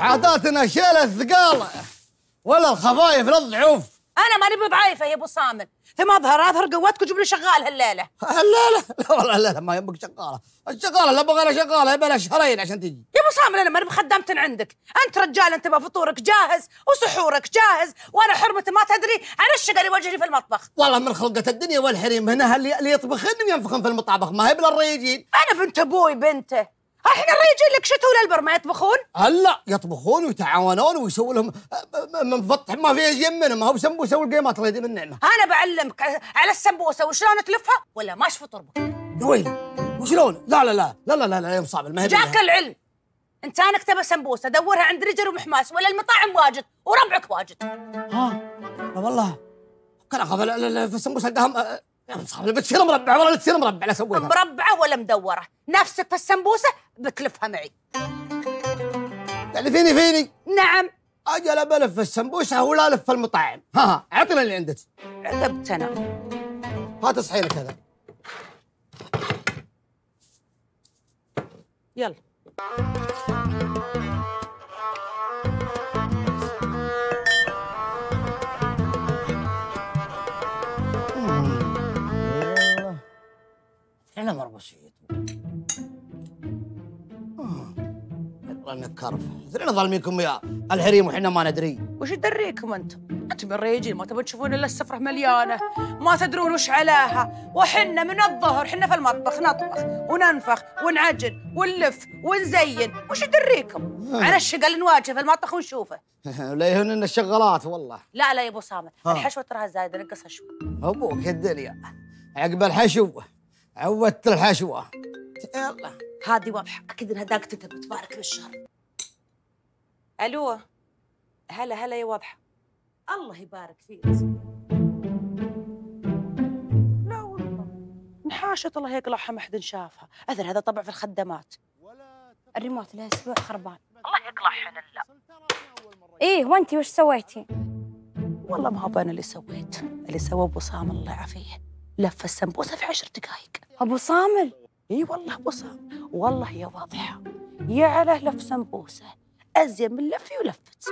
عاداتنا شيل الثقال. ولا الخفايف للضعوف أنا ماني بضعيفة يا أبو صامل في مظهر أظهر قوتك وجيب لي شغال هالليلة. لا لا لا والله لا لا ما يبقى شغالة. الشغالة لا بغى لها شغالة لها شهرين عشان تجي. يا أبو صامل أنا ماني بخدامه عندك. أنت رجال أنت فطورك جاهز وسحورك جاهز وأنا حرمتي ما تدري عن الشقة اللي وجهي في المطبخ. والله من خلقة الدنيا والحريم هنا اللي يطبخن وينفخن في المطابخ ما هي بلا الريجين أنا بنت أبوي بنته. الحين الرجال لك شتو البر ما يطبخون؟ هلا يطبخون ويتعاونون ويسووا لهم منفتح ما فيه يمنا ما هو سمبوسه والقيمات الله يديم النعمه أنا بعلمك على السمبوسه وشلون تلفها؟ ولا ماش فطور بك يا ويلي وشلون؟ لا لا لا لا لا لا لا يوم صعب هي جاك. العلم. انت أنا تبى سمبوسة دورها عند رجل ومحماس ولا المطاعم واجد وربعك واجد. ها؟ لا والله. كان اخاف السمبوسة الدهم صعب بتصير مربع والله تصير مربع لا سويتها. مربعة ولا مدورة؟ نفسك في السمبوسة؟ بتلفها معي. يعني فيني فيني؟ نعم. أجل بلف السمبوسة ولا ألف المطاعم. ها ها اعطنا اللي عندك. عقبت أنا. هات صحيح كذا يلا. مره بسيط والله انك اثنين ظالمينكم يا الحريم وحنا ما ندري. وش يدريكم أنتم؟ أنتم الريجين ما تبون تشوفون إلا السفرة مليانة، ما تدرون وش علاها، وحنا من الظهر حنا في المطبخ نطبخ وننفخ ونعجن ونلف ونزين، وش يدريكم؟ على الشقة اللي نواجهه في المطبخ ونشوفه. لا يهمنا الشغالات والله. لا لا يا أبو سامر، ها. الحشوة تراها زايدة نقصها شوي. أبوك الدنيا. عقب الحشو. عودت الحشوه يلا هذه واضحة، أكيد إنها داقتك بتبارك بالشهر. ألو هلا هلا يا واضحة. الله يبارك فيك. لا والله انحاشت الله يقلعها ما حد شافها، اثر هذا طبع في الخدمات. الريموت له أسبوع خربان الله يقلعهن الله. إيه وأنتي وش سويتي؟ والله ما هو أنا اللي سويت، اللي سوى أبو صامل الله يعافيه. لف السمبوسه في عشر دقائق. أبو صامل إي والله أبو صامل، والله يا واضحة. يا على لف سمبوسة ازين من لفي ولفت.